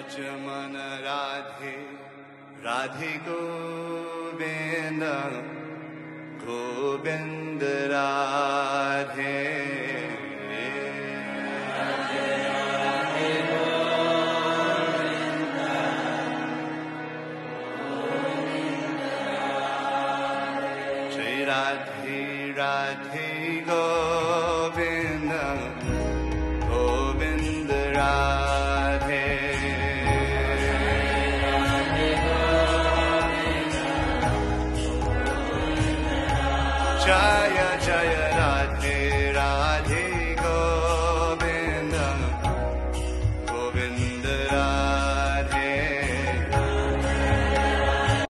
Mann Radhe Radhe Govind Govinda Radhe. Radhe Govind Govinda Radhe Jai Jai Radhe Radhe